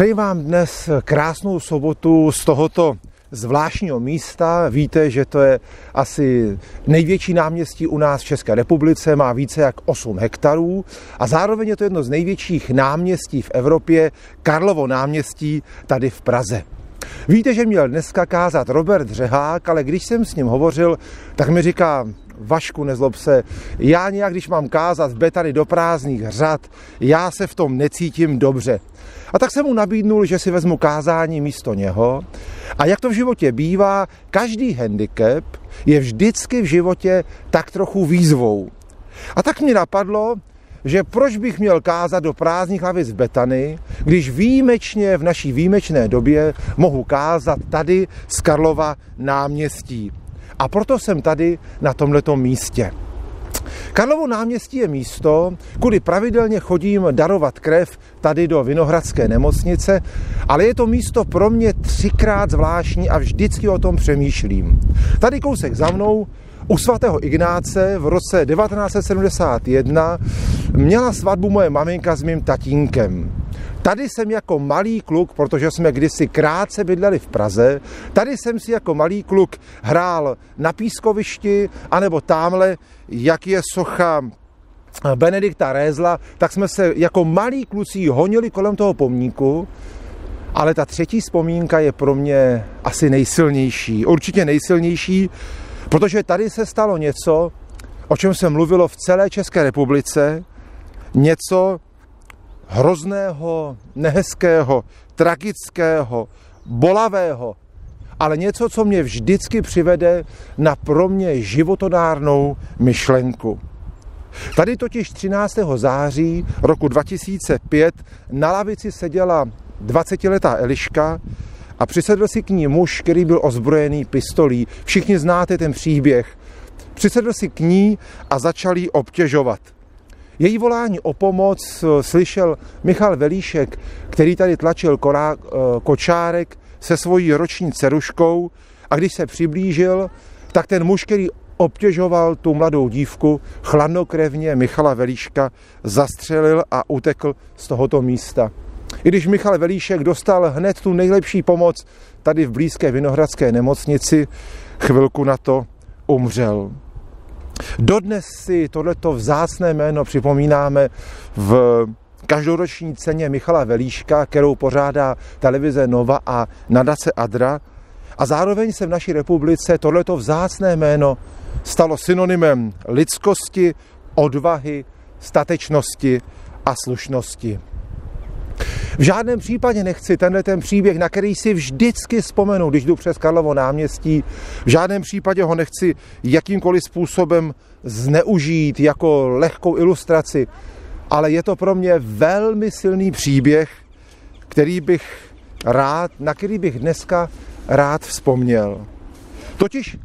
Přeji vám dnes krásnou sobotu z tohoto zvláštního místa. Víte, že to je asi největší náměstí u nás v České republice, má více jak 8 hektarů a zároveň je to jedno z největších náměstí v Evropě, Karlovo náměstí tady v Praze. Víte, že měl dneska kázat Robert Řehák, ale když jsem s ním hovořil, tak mi říká, Vašku, nezlob se, já nějak, když mám kázat v Betany do prázdných řad, já se v tom necítím dobře. A tak jsem mu nabídnul, že si vezmu kázání místo něho. A jak to v životě bývá, každý handicap je vždycky v životě tak trochu výzvou. A tak mi napadlo, že proč bych měl kázat do prázdných hlavic v Betany, když výjimečně v naší výjimečné době mohu kázat tady z Karlova náměstí. A proto jsem tady na tomto místě. Karlovo náměstí je místo, kudy pravidelně chodím darovat krev tady do Vinohradské nemocnice, ale je to místo pro mě třikrát zvláštní a vždycky o tom přemýšlím. Tady kousek za mnou u svatého Ignáce v roce 1971 měla svatbu moje maminka s mým tatínkem. Tady jsem jako malý kluk, protože jsme kdysi krátce bydleli v Praze, tady jsem si jako malý kluk hrál na pískovišti, anebo tamhle, jak je socha Benedikta Rézla, tak jsme se jako malí kluci honili kolem toho pomníku, ale ta třetí vzpomínka je pro mě asi nejsilnější. Určitě nejsilnější, protože tady se stalo něco, o čem se mluvilo v celé České republice, něco, hrozného, nehezkého, tragického, bolavého, ale něco, co mě vždycky přivede na pro mě životodárnou myšlenku. Tady totiž 13. září roku 2005 na lavici seděla 20-letá Eliška a přisedl si k ní muž, který byl ozbrojený pistolí. Všichni znáte ten příběh. Přisedl si k ní a začal jí obtěžovat. Její volání o pomoc eh, slyšel Michal Velíšek, který tady tlačil korá, eh, kočárek se svojí roční ceruškou a když se přiblížil, tak ten muž, který obtěžoval tu mladou dívku, chladnokrevně Michala Velíška zastřelil a utekl z tohoto místa. I když Michal Velíšek dostal hned tu nejlepší pomoc tady v blízké Vinohradské nemocnici, chvilku na to umřel. Dodnes si tohleto vzácné jméno připomínáme v každoroční ceně Michala Velíška, kterou pořádá televize Nova a nadace Adra. A zároveň se v naší republice tohleto vzácné jméno stalo synonymem lidskosti, odvahy, statečnosti a slušnosti. V žádném případě nechci tenhle ten příběh, na který si vždycky vzpomenu, když jdu přes Karlovo náměstí, v žádném případě ho nechci jakýmkoliv způsobem zneužít jako lehkou ilustraci, ale je to pro mě velmi silný příběh, který bych rád, na který bych dneska rád vzpomněl. Totiž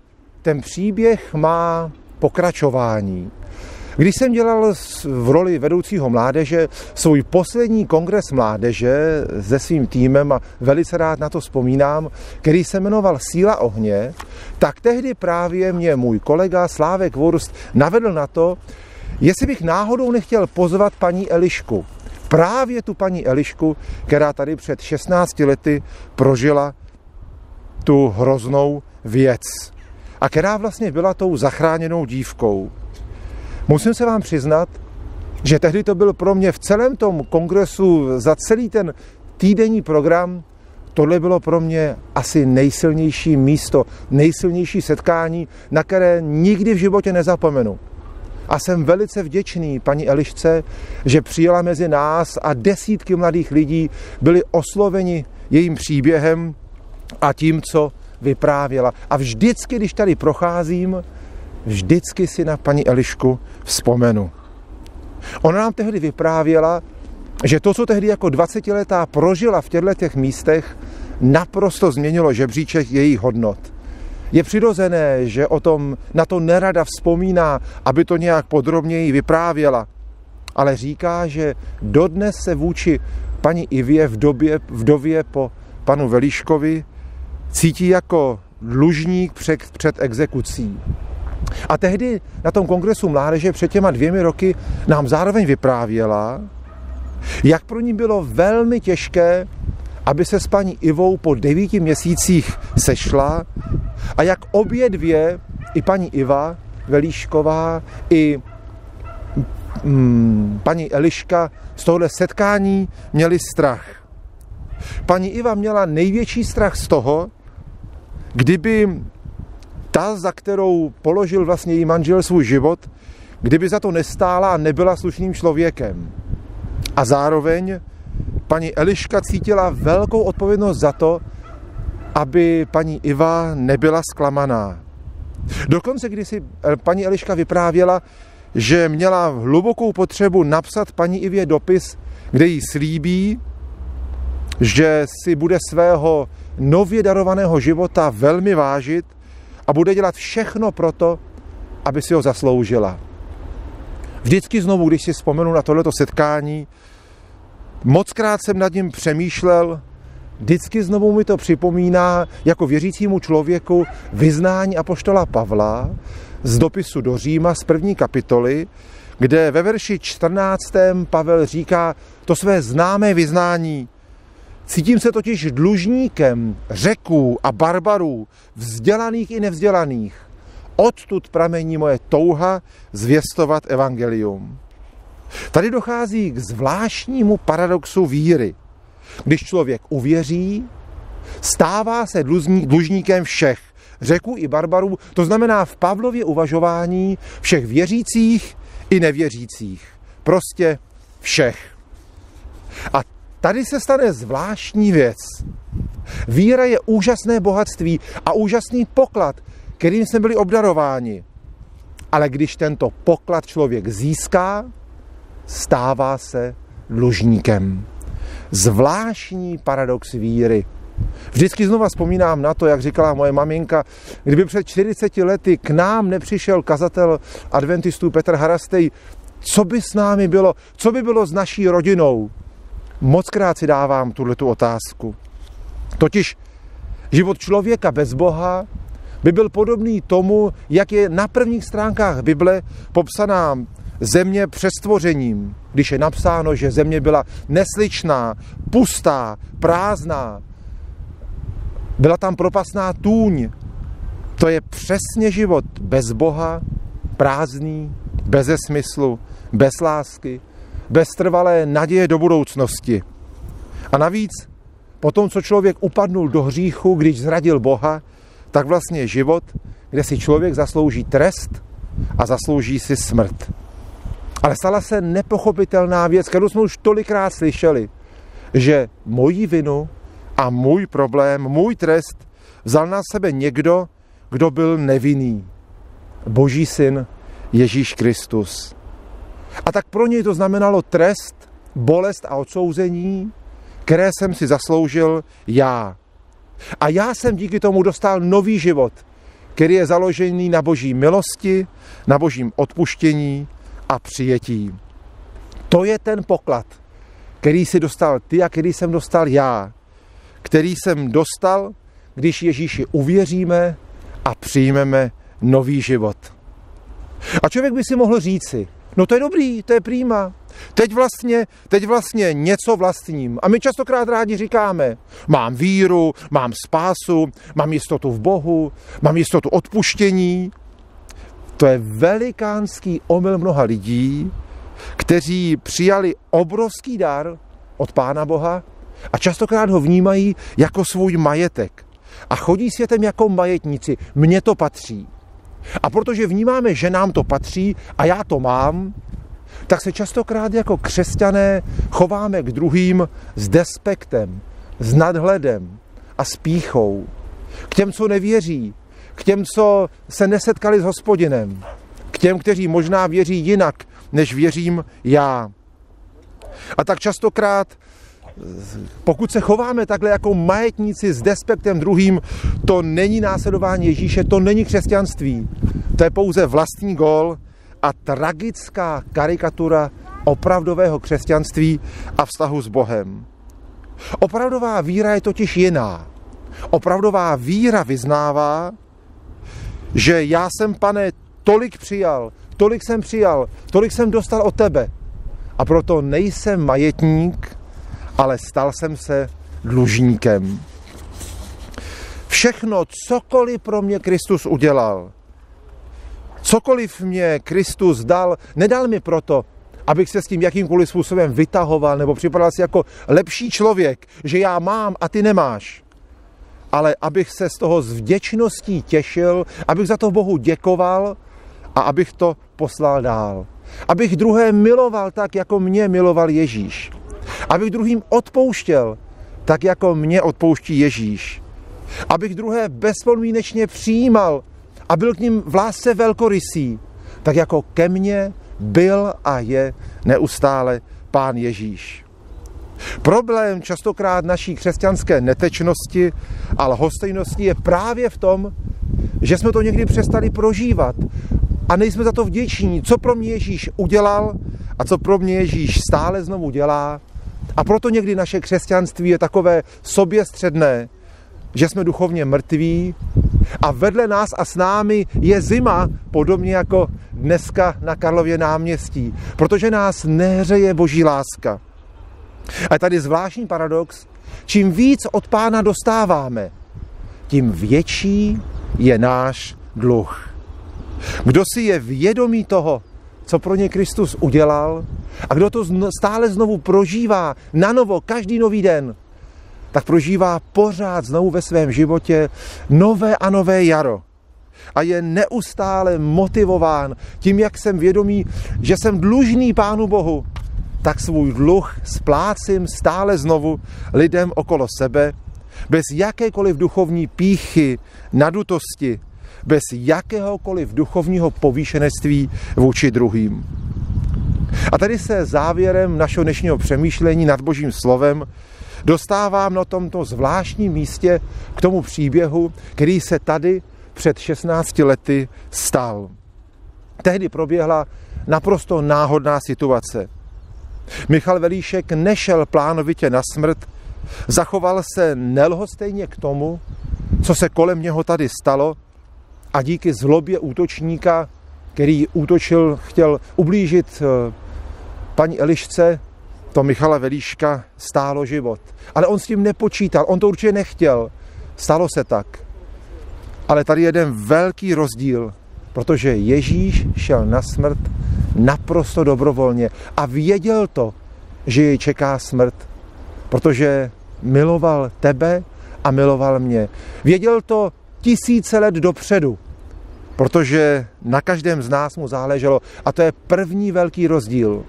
ten příběh má pokračování. Když jsem dělal v roli vedoucího mládeže svůj poslední kongres mládeže se svým týmem a velice rád na to vzpomínám, který se jmenoval Síla ohně, tak tehdy právě mě můj kolega Slávek Wurst navedl na to, jestli bych náhodou nechtěl pozvat paní Elišku. Právě tu paní Elišku, která tady před 16 lety prožila tu hroznou věc a která vlastně byla tou zachráněnou dívkou. Musím se vám přiznat, že tehdy to byl pro mě v celém tom kongresu za celý ten týdenní program, tohle bylo pro mě asi nejsilnější místo, nejsilnější setkání, na které nikdy v životě nezapomenu. A jsem velice vděčný paní Elišce, že přijela mezi nás a desítky mladých lidí byli osloveni jejím příběhem a tím, co vyprávěla. A vždycky, když tady procházím, vždycky si na paní Elišku vzpomenu. Ona nám tehdy vyprávěla, že to, co tehdy jako 20-letá prožila v těchto těch místech, naprosto změnilo žebříček jejich hodnot. Je přirozené, že o tom na to nerada vzpomíná, aby to nějak podrobněji vyprávěla. Ale říká, že dodnes se vůči paní Ivě v době, vdově po panu Velíškovi cítí jako dlužník před, před exekucí. A tehdy na tom kongresu mládeže před těma dvěmi roky nám zároveň vyprávěla, jak pro ní bylo velmi těžké aby se s paní Ivou po devíti měsících sešla a jak obě dvě, i paní Iva Velíšková, i mm, paní Eliška z tohohle setkání měli strach. Paní Iva měla největší strach z toho, kdyby ta, za kterou položil vlastně její manžel svůj život, kdyby za to nestála a nebyla slušným člověkem. A zároveň paní Eliška cítila velkou odpovědnost za to, aby paní Iva nebyla zklamaná. Dokonce, když si eh, paní Eliška vyprávěla, že měla hlubokou potřebu napsat paní Ivě dopis, kde jí slíbí, že si bude svého nově darovaného života velmi vážit a bude dělat všechno pro to, aby si ho zasloužila. Vždycky znovu, když si vzpomenu na tohleto setkání, mockrát jsem nad ním přemýšlel, vždycky znovu mi to připomíná jako věřícímu člověku vyznání apoštola Pavla z dopisu do Říma z první kapitoly, kde ve verši 14. Pavel říká to své známé vyznání. Cítím se totiž dlužníkem řeků a barbarů, vzdělaných i nevzdělaných. Odtud pramení moje touha zvěstovat evangelium. Tady dochází k zvláštnímu paradoxu víry. Když člověk uvěří, stává se dlužníkem všech, řeků i barbarů, to znamená v Pavlově uvažování všech věřících i nevěřících. Prostě všech. A tady se stane zvláštní věc. Víra je úžasné bohatství a úžasný poklad, kterým jsme byli obdarováni. Ale když tento poklad člověk získá, stává se dlužníkem. Zvláštní paradox víry. Vždycky znova vzpomínám na to, jak říkala moje maminka, kdyby před 40 lety k nám nepřišel kazatel adventistů Petr Harastej, co by s námi bylo, co by bylo s naší rodinou? Moc krát si dávám tuhle tu otázku. Totiž život člověka bez Boha by byl podobný tomu, jak je na prvních stránkách Bible popsaná země přestvořením, když je napsáno, že země byla nesličná, pustá, prázdná, byla tam propasná tůň. To je přesně život bez Boha, prázdný, bez smyslu, bez lásky, bez trvalé naděje do budoucnosti. A navíc, po tom, co člověk upadnul do hříchu, když zradil Boha, tak vlastně život, kde si člověk zaslouží trest a zaslouží si smrt. Ale stala se nepochopitelná věc, kterou jsme už tolikrát slyšeli, že moji vinu a můj problém, můj trest vzal na sebe někdo, kdo byl nevinný. Boží syn Ježíš Kristus. A tak pro něj to znamenalo trest, bolest a odsouzení, které jsem si zasloužil já. A já jsem díky tomu dostal nový život, který je založený na boží milosti, na božím odpuštění a přijetí. To je ten poklad, který si dostal ty a který jsem dostal já. Který jsem dostal, když Ježíši uvěříme a přijmeme nový život. A člověk by si mohl říci, no to je dobrý, to je prýma. Teď vlastně, teď vlastně něco vlastním. A my častokrát rádi říkáme, mám víru, mám spásu, mám jistotu v Bohu, mám jistotu odpuštění. To je velikánský omyl mnoha lidí, kteří přijali obrovský dar od Pána Boha a častokrát ho vnímají jako svůj majetek. A chodí světem jako majetníci. Mně to patří. A protože vnímáme, že nám to patří a já to mám, tak se častokrát jako křesťané chováme k druhým s despektem, s nadhledem a s píchou. K těm, co nevěří, k těm, co se nesetkali s hospodinem, k těm, kteří možná věří jinak, než věřím já. A tak častokrát, pokud se chováme takhle jako majetníci s despektem druhým, to není následování Ježíše, to není křesťanství. To je pouze vlastní gol a tragická karikatura opravdového křesťanství a vztahu s Bohem. Opravdová víra je totiž jiná. Opravdová víra vyznává, že já jsem, pane, tolik přijal, tolik jsem přijal, tolik jsem dostal od tebe. A proto nejsem majetník, ale stal jsem se dlužníkem. Všechno, cokoliv pro mě Kristus udělal, cokoliv mě Kristus dal, nedal mi proto, abych se s tím jakýmkoliv způsobem vytahoval nebo připadal si jako lepší člověk, že já mám a ty nemáš. Ale abych se z toho s vděčností těšil, abych za to Bohu děkoval a abych to poslal dál. Abych druhé miloval tak, jako mě miloval Ježíš. Abych druhým odpouštěl tak, jako mě odpouští Ježíš. Abych druhé bezpodmínečně přijímal a byl k ním v lásce velkorysý, tak jako ke mně byl a je neustále Pán Ježíš. Problém častokrát naší křesťanské netečnosti a lhostejnosti je právě v tom, že jsme to někdy přestali prožívat a nejsme za to vděční, co pro mě Ježíš udělal a co pro mě Ježíš stále znovu dělá. A proto někdy naše křesťanství je takové soběstředné, že jsme duchovně mrtví a vedle nás a s námi je zima, podobně jako dneska na Karlově náměstí, protože nás nehřeje boží láska. A je tady zvláštní paradox, čím víc od pána dostáváme, tím větší je náš dluh. Kdo si je vědomý toho, co pro ně Kristus udělal a kdo to stále znovu prožívá na novo, každý nový den, tak prožívá pořád znovu ve svém životě nové a nové jaro. A je neustále motivován tím, jak jsem vědomý, že jsem dlužný Pánu Bohu, tak svůj dluh splácím stále znovu lidem okolo sebe, bez jakékoliv duchovní píchy, nadutosti, bez jakéhokoliv duchovního povýšenectví vůči druhým. A tady se závěrem našeho dnešního přemýšlení nad Božím slovem dostávám na tomto zvláštním místě k tomu příběhu, který se tady před 16 lety stal. Tehdy proběhla naprosto náhodná situace. Michal Velíšek nešel plánovitě na smrt, zachoval se nelhostejně k tomu, co se kolem něho tady stalo a díky zlobě útočníka, který útočil, chtěl ublížit eh, paní Elišce, to Michala Velíška stálo život. Ale on s tím nepočítal, on to určitě nechtěl. Stalo se tak. Ale tady je jeden velký rozdíl, protože Ježíš šel na smrt naprosto dobrovolně a věděl to, že jej čeká smrt, protože miloval tebe a miloval mě. Věděl to tisíce let dopředu, protože na každém z nás mu záleželo. A to je první velký rozdíl.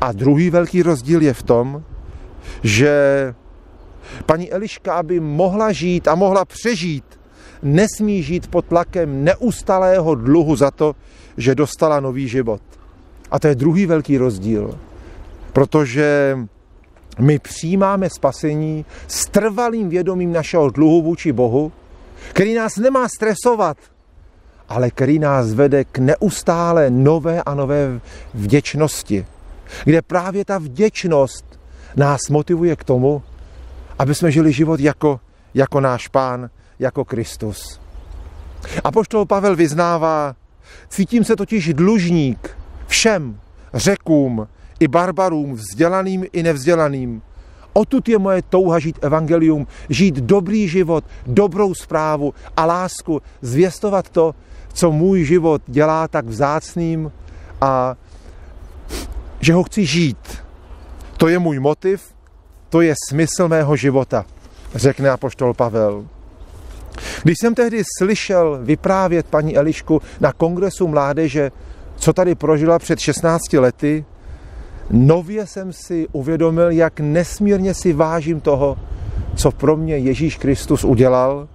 A druhý velký rozdíl je v tom, že paní Eliška, aby mohla žít a mohla přežít, nesmí žít pod tlakem neustalého dluhu za to, že dostala nový život. A to je druhý velký rozdíl, protože my přijímáme spasení s trvalým vědomím našeho dluhu vůči Bohu, který nás nemá stresovat, ale který nás vede k neustále nové a nové vděčnosti kde právě ta vděčnost nás motivuje k tomu, aby jsme žili život jako, jako náš pán, jako Kristus. A poštol Pavel vyznává, cítím se totiž dlužník všem řekům i barbarům, vzdělaným i nevzdělaným. Otud je moje touha žít evangelium, žít dobrý život, dobrou zprávu a lásku, zvěstovat to, co můj život dělá tak vzácným a že ho chci žít. To je můj motiv, to je smysl mého života, řekne apoštol Pavel. Když jsem tehdy slyšel vyprávět paní Elišku na kongresu mládeže, co tady prožila před 16 lety, nově jsem si uvědomil, jak nesmírně si vážím toho, co pro mě Ježíš Kristus udělal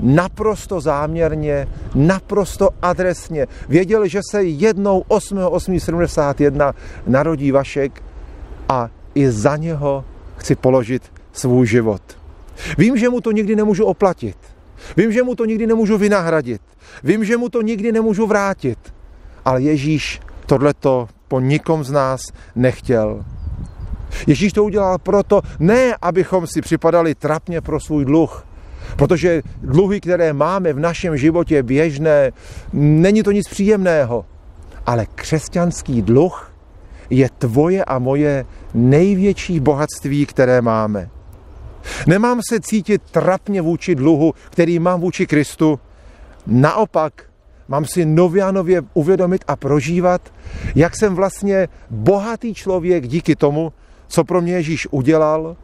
naprosto záměrně, naprosto adresně. Věděl, že se jednou 8.8.71 narodí Vašek a i za něho chci položit svůj život. Vím, že mu to nikdy nemůžu oplatit. Vím, že mu to nikdy nemůžu vynahradit. Vím, že mu to nikdy nemůžu vrátit. Ale Ježíš tohleto po nikom z nás nechtěl. Ježíš to udělal proto, ne abychom si připadali trapně pro svůj dluh, Protože dluhy, které máme v našem životě běžné, není to nic příjemného. Ale křesťanský dluh je tvoje a moje největší bohatství, které máme. Nemám se cítit trapně vůči dluhu, který mám vůči Kristu. Naopak, mám si nově a nově uvědomit a prožívat, jak jsem vlastně bohatý člověk díky tomu, co pro mě Ježíš udělal.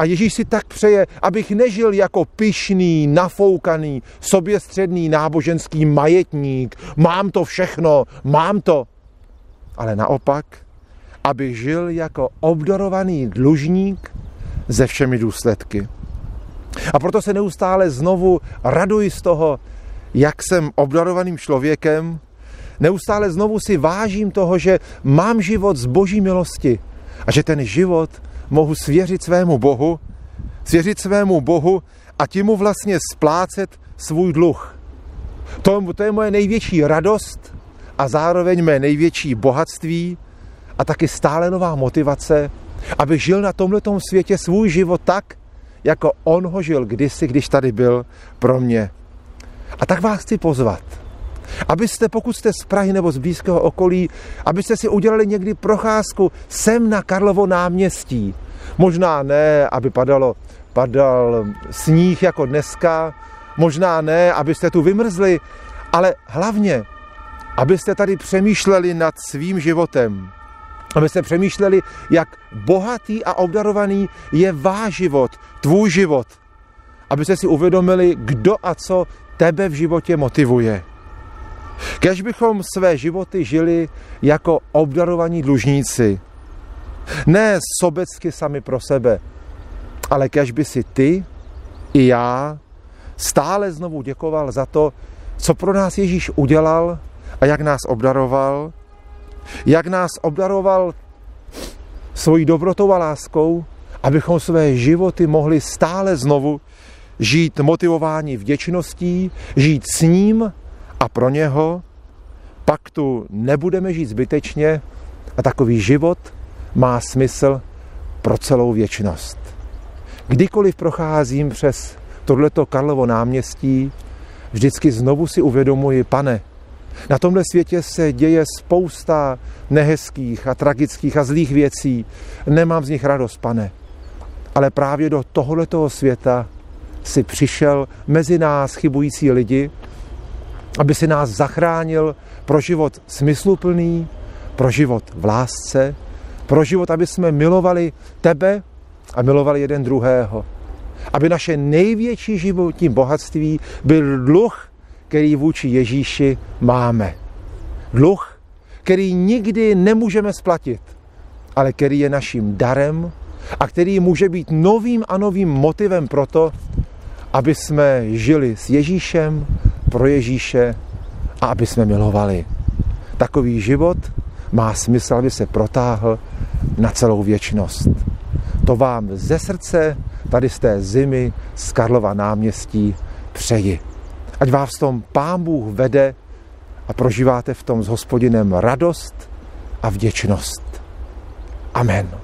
A Ježíš si tak přeje, abych nežil jako pyšný, nafoukaný, soběstředný náboženský majetník. Mám to všechno, mám to. Ale naopak, aby žil jako obdarovaný dlužník se všemi důsledky. A proto se neustále znovu raduji z toho, jak jsem obdarovaným člověkem, neustále znovu si vážím toho, že mám život z boží milosti a že ten život mohu svěřit svému Bohu, svěřit svému Bohu a tím mu vlastně splácet svůj dluh. To, to je moje největší radost a zároveň mé největší bohatství a taky stále nová motivace, aby žil na tomto světě svůj život tak, jako on ho žil kdysi, když tady byl pro mě. A tak vás chci pozvat, abyste, pokud jste z Prahy nebo z blízkého okolí, abyste si udělali někdy procházku sem na Karlovo náměstí. Možná ne, aby padalo, padal sníh jako dneska, možná ne, abyste tu vymrzli, ale hlavně, abyste tady přemýšleli nad svým životem, abyste přemýšleli, jak bohatý a obdarovaný je váš život, tvůj život. Abyste si uvědomili, kdo a co tebe v životě motivuje. Kež bychom své životy žili jako obdarovaní dlužníci. Ne sobecky sami pro sebe, ale kež by si ty i já stále znovu děkoval za to, co pro nás Ježíš udělal a jak nás obdaroval jak nás obdaroval svojí dobrotou a láskou, abychom své životy mohli stále znovu žít motivování vděčností, žít s ním a pro něho, pak tu nebudeme žít zbytečně a takový život má smysl pro celou věčnost. Kdykoliv procházím přes tohleto Karlovo náměstí, vždycky znovu si uvědomuji, pane, na tomhle světě se děje spousta nehezkých a tragických a zlých věcí. Nemám z nich radost, pane. Ale právě do tohoto světa si přišel mezi nás chybující lidi, aby si nás zachránil pro život smysluplný, pro život v lásce, pro život, aby jsme milovali tebe a milovali jeden druhého. Aby naše největší životní bohatství byl dluh který vůči Ježíši máme. Dluh, který nikdy nemůžeme splatit, ale který je naším darem a který může být novým a novým motivem pro to, aby jsme žili s Ježíšem, pro Ježíše a aby jsme milovali. Takový život má smysl, aby se protáhl na celou věčnost. To vám ze srdce tady z té zimy z Karlova náměstí přeji. Ať vás v tom Pán Bůh vede a prožíváte v tom s hospodinem radost a vděčnost. Amen.